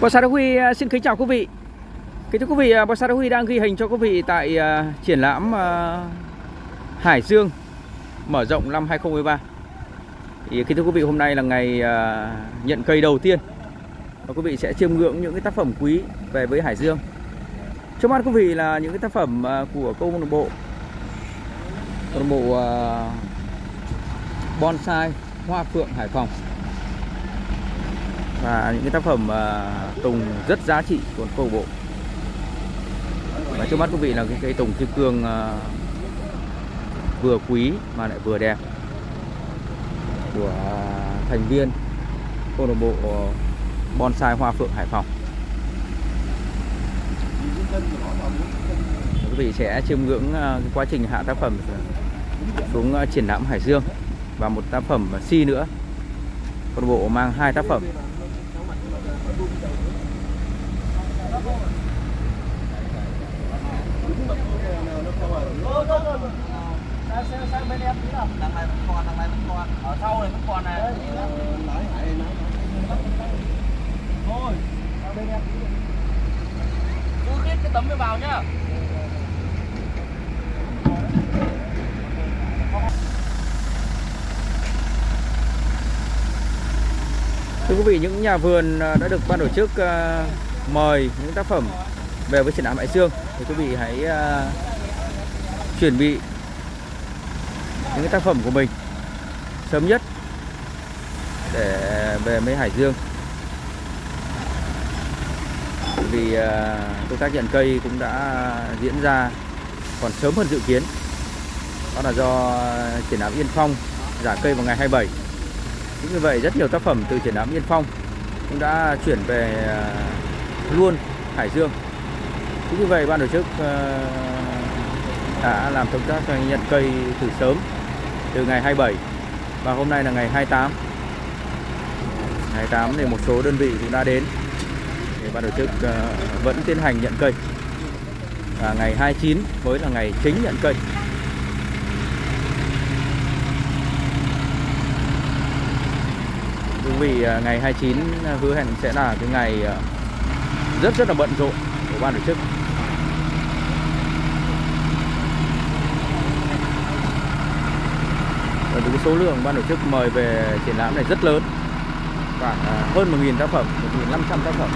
Bonsai Đắc à, Huy xin kính chào quý vị. Kính thưa quý vị, Bò sát Đắc Huy đang ghi hình cho quý vị tại uh, triển lãm à, Hải Dương mở rộng năm 2013. Thì kính thưa quý vị, hôm nay là ngày nhận cây đầu tiên và quý vị sẽ chiêm ngưỡng những cái tác phẩm quý về với Hải Dương. Trước mắt quý vị là những cái tác phẩm của câu lạc bộ câu lạc bộ bonsai Hoa Phượng Hải Phòng và những cái tác phẩm uh, tùng rất giá trị của câu bộ. Và trước mắt quý vị là cái cây tùng kim cương uh, vừa quý mà lại vừa đẹp của thành viên câu lạc bộ bonsai hoa phượng hải phòng. Quý vị sẽ chiêm ngưỡng uh, quá trình hạ tác phẩm xuống uh, triển lãm hải dương và một tác phẩm si nữa. Câu lạc bộ mang hai tác phẩm sang bên em tí nào đằng này vẫn còn đằng này vẫn còn ở sau này vẫn còn này thôi sang bên em tí cứ khít cái tấm này vào nhá Thưa quý vị, những nhà vườn à, đã được ban tổ chức à, mời những tác phẩm về với triển lãm Hải Dương thì quý vị hãy à, chuẩn bị những cái tác phẩm của mình sớm nhất để về với Hải Dương. Vì công tác nhận cây cũng đã diễn ra còn sớm hơn dự kiến. Đó là do triển lãm Yên Phong giả cây vào ngày 27 chính vì vậy, rất nhiều tác phẩm từ triển lãm Yên Phong cũng đã chuyển về à, luôn Hải Dương. Chính vì vậy, ban tổ chức ờ, đã làm công tác nhận cây từ sớm, từ ngày 27 và hôm nay là ngày 28 ngày 28 thì một số đơn vị cũng đã đến thì ban tổ chức ờ, vẫn tiến hành nhận cây. Và ngày 29 mới là ngày chính nhận cây. Vị à, ngày 29 à, hứa hẹn sẽ là cái ngày à, rất rất là bận rộn của ban tổ chức. Và vì cái số lượng ban tổ chức mời về triển lãm này rất lớn, khoảng hơn 1.000 tác phẩm 1.500 tác phẩm.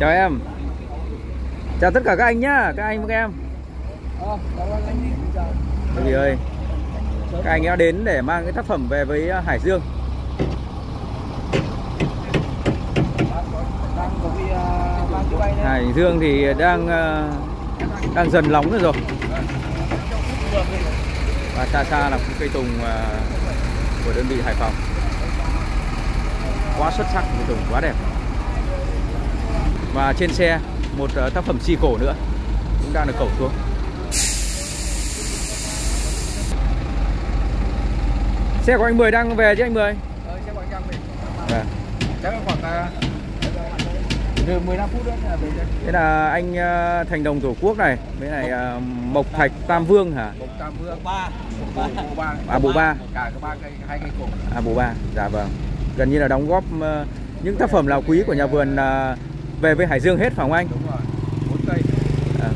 Chào em chào tất cả các anh nhá, các anh các em. Quý vị ơi, các anh đã đến để mang cái tác phẩm về với à, Hải Dương. Hải Dương thì đang à, đang dần nóng nữa rồi. Và xa xa là cây tùng à, của đơn vị Hải Phòng. Quá xuất sắc, cây tùng quá đẹp. Và trên xe một ờ, tác phẩm si cổ nữa cũng đang được cẩu xuống xe của anh Mười đang về chứ anh Mười ờ, xe của anh đang về vâng. chắc là khoảng Được 15 phút nữa là về đây. Thế là anh ờ, Thành Đồng Tổ Quốc này, với này Mộc Thạch Tam Vương hả? Mộc Tam Vương ba. Bộ ba. À bộ ba. Cả cái ba cây hai cây cổ. À bộ ba. Dạ vâng. Gần như là đóng góp những tác phẩm nào quý của nhà vườn về với Hải Dương hết phải không anh? Đúng rồi. Bốn cây. À.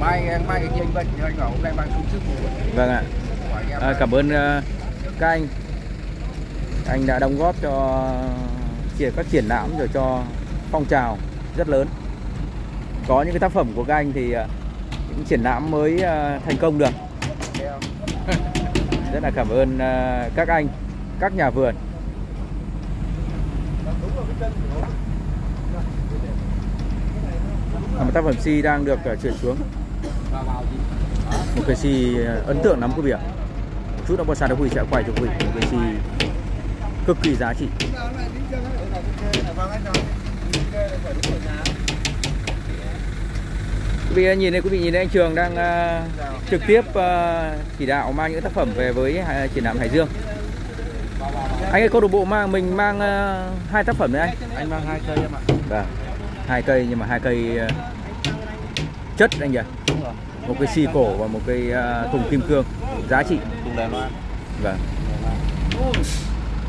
Mai mai cái anh bệnh anh bảo hôm nay mang xuống sức Vâng ạ. À, cảm ơn uh, các anh. Anh đã đóng góp cho các triển lãm rồi cho phong trào rất lớn có những cái tác phẩm của các anh thì à, những triển lãm mới à, thành công được rất là cảm ơn à, các anh các nhà vườn một tác phẩm si đang được chuyển xuống một cái si ấn tượng lắm quý vị ạ chút nữa Bossa Huy sẽ quay cho quý vị một cái si cực kỳ giá trị Quý vị nhìn đây quý vị nhìn đây anh Trường đang uh, trực tiếp uh, chỉ đạo mang những tác phẩm về với triển lãm Hải Dương. Anh ơi câu lạc bộ mang mình mang uh, hai tác phẩm đấy anh. Anh mang hai cây em ạ. Vâng. Hai cây nhưng mà hai cây uh, chất anh nhỉ đúng rồi. Một cái xì cổ và một cái à, thùng kim cương. Giá trị. Cùng Đài Loan. Vâng.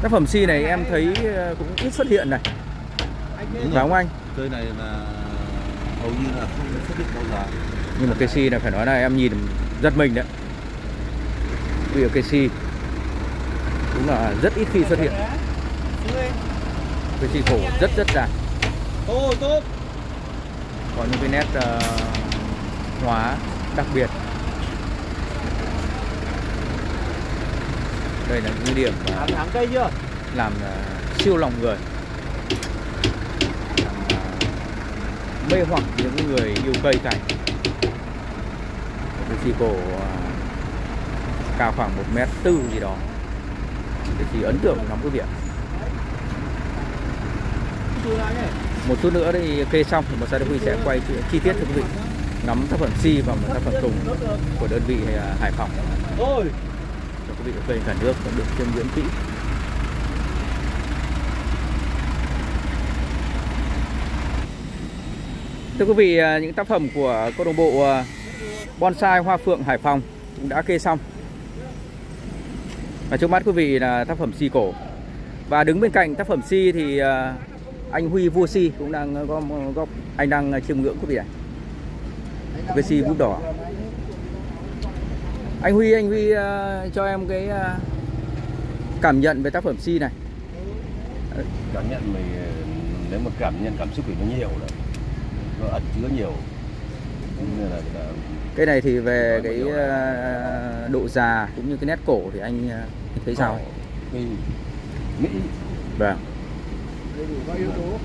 Tác phẩm xi này em thấy à, cũng ít xuất hiện này. Đúng phải không anh? Cây này là hầu như là không xuất hiện bao giờ. Nhưng mà cây si này phải nói là em nhìn giật mình đấy. Vì ở cây si đúng là rất ít khi xuất hiện. Cây si cổ rất rất dài tốt tốt có những cái nét ờ, hóa đặc biệt. Đây là những điểm hàng hàng cây chưa? làm ờ, siêu lòng người. Làm ờ, mê hoặc những người yêu cây cảnh. Cái xì cổ ờ, cao khoảng một mét tư gì đó. Gì ấn tượng lắm quý vị ạ một chút nữa thì kê xong thì một sai huy sẽ quay chi, tiết cho quý vị ngắm tác phẩm si và một tác phẩm tùng của đơn vị ờ, Hải Phòng cho quý vị kênh cả nước cũng được chiêm ngưỡng kỹ Thưa quý vị, à, những tác phẩm của câu lạc bộ à, Bonsai Hoa Phượng Hải Phòng cũng đã kê xong. Và trước mắt quý vị là tác phẩm si cổ. Và đứng bên cạnh tác phẩm si thì à, anh Huy Vua Si cũng đang có góp anh đang chiêm ngưỡng quý vị này. Cái si bút đỏ. Anh Huy anh Huy à, cho em cái à, cảm nhận về tác phẩm si này. cảm nhận mình ờ, nếu mà cảm nhận cảm xúc thì nó nhiều rồi nó ẩn chứa nhiều nên là, là Cái này thì về cái à, độ già cũng như cái nét cổ thì anh thấy sao? mỹ Vâng. Đầy đủ yếu tố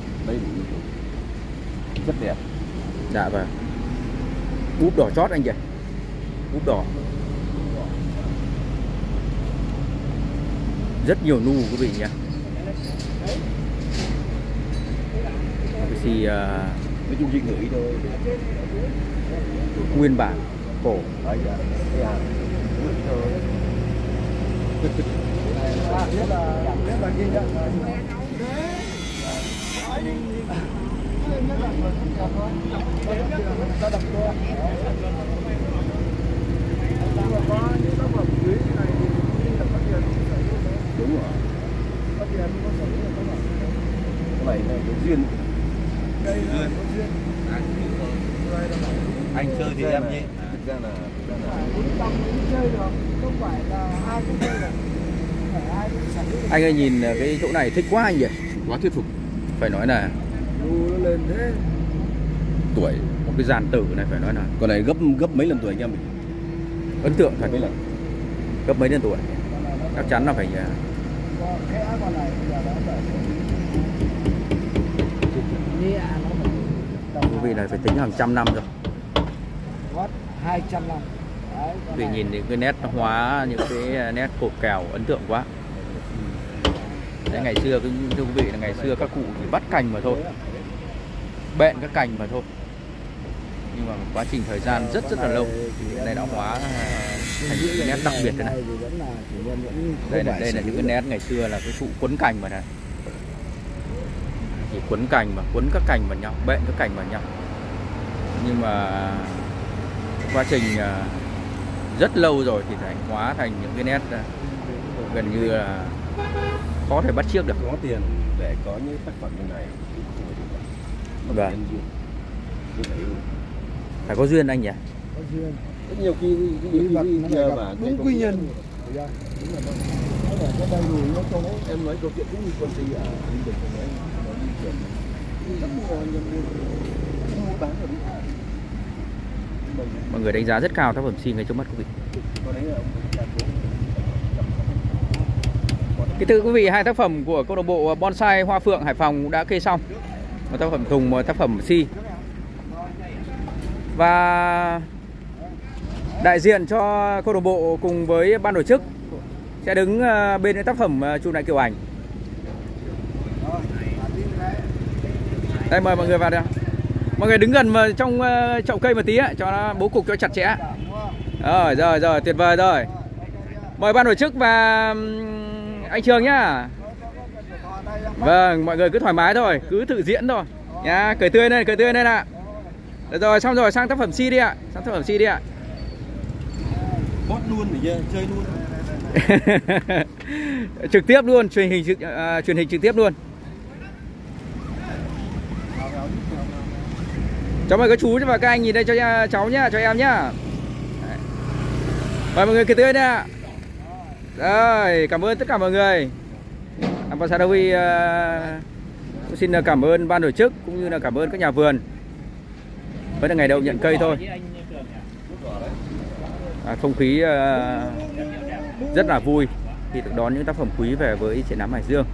rất đẹp Dạ vâng. Búp đỏ chót anh kìa. Búp đỏ. Rất nhiều nu quý vị nhé. Cái xì à, nói chung chị ngửi thôi nguyên bản cổ. đấy dạ cái hàng ngửi thôi đúng rồi cái này là cái duyên anh chơi thì em nhé thực ra là thực ra là Anh ơi nhìn cái chỗ này thích quá anh nhỉ. quá thuyết phục Phải nói là tuổi một cái dàn tử này phải nói là con này gấp gấp mấy lần tuổi anh em mình? Ấn tượng thật mấy lần? Gấp mấy lần tuổi? Chắc chắn là phải à, quý vị này phải tính hàng trăm năm rồi. Hai trăm năm. Vị nhìn những cái nét hóa những cái nét cột kèo ấn tượng quá Đấy, ngày xưa cái thưa quý vị là ngày xưa các cụ chỉ bắt cành mà thôi. Bện các cành mà thôi. Nhưng mà quá trình thời gian rất rất là lâu. Thì cái đã hóa thành những cái nét đặc biệt thế này. Đây là đây là những cái nét ngày xưa là cái trụ quấn cành mà này. Chỉ quấn cành mà quấn các cành vào nhau bện các cành vào nhau. Nhưng mà quá trình à, rất lâu rồi thì thành hóa thành những cái nét à, gần như là khó thể bắt chiếc được. Có tiền để có những tác phẩm như này thì không phải được Nó Vâng. phải có duyên anh nhỉ? Có duyên. Rất nhiều khi nhiều khi nó nhờ mà đúng quy nhân. nó nó em nói câu chuyện cũng như quân sĩ ở Ninh Bình nói nói đi chuyển rất nhiều nhân viên không muốn bán ở đi mọi người đánh giá rất cao tác phẩm si ngay trước mắt quý vị có Kính thưa quý vị, hai tác phẩm của câu lạc bộ Bonsai Hoa Phượng Hải Phòng đã kê xong. Một tác phẩm thùng, một tác phẩm si. Và đại diện cho câu lạc bộ cùng với ban tổ chức sẽ đứng ờ, bên tác phẩm ờ, chụp lại kiểu ảnh. Đây mời mọi người vào đây. Mọi người đứng gần vào trong ờ, chậu cây một tí ấy, cho nó bố cục cho chặt chẽ. Rồi, rồi, rồi, tuyệt vời rồi. Mời ban tổ chức và anh Trường nhá. Vâng, mọi người cứ thoải mái thôi, cứ tự diễn thôi. Nhá, cười tươi lên, cười tươi lên ạ. Được rồi, xong rồi sang tác phẩm C đi ạ. Sang tác phẩm C đi ạ. bót luôn để chơi, luôn trực tiếp luôn, truyền hình trực à, truyền hình trực tiếp luôn. Cháu mời các chú và các anh nhìn đây cho nha- cháu nhá, cho em nhá. Đấy. Mời mọi người kia tươi nha. Rồi, cảm ơn tất cả mọi người. Ambassador Huy à, cũng xin ờ, cảm ơn ban tổ chức cũng như là cảm ơn các nhà vườn. Vẫn là ngày đầu nhận cây thôi. À, không khí uh, rất là vui khi được đón những tác phẩm quý về với triển lãm Hải Dương.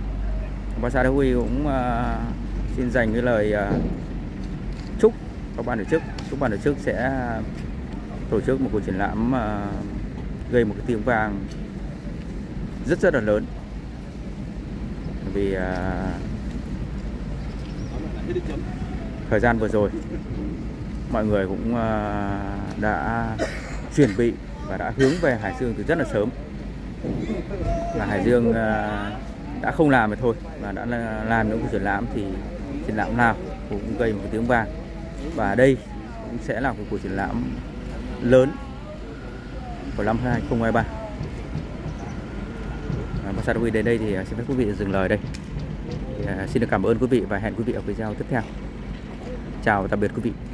Ambassador Huy cũng uh, xin dành cái lời uh, chúc các ban tổ chức, chúc ban tổ chức sẽ tổ chức một cuộc triển lãm uh, gây một cái tiếng vàng rất rất là lớn. Vì à, thời gian vừa rồi mọi người cũng à, đã chuẩn bị và đã hướng về Hải Dương từ rất là sớm. Là Hải Dương à, đã không làm thì thôi và đã làm những cuộc triển lãm thì triển lãm nào cũng gây một cái tiếng vang. Và đây cũng sẽ là một cuộc triển lãm lớn của năm 2023 à, Massage Week đến đây thì à, xin phép quý vị dừng lời đây. Thì, à, xin được cảm ơn quý vị và hẹn quý vị ở video tiếp theo. Chào và tạm biệt quý vị.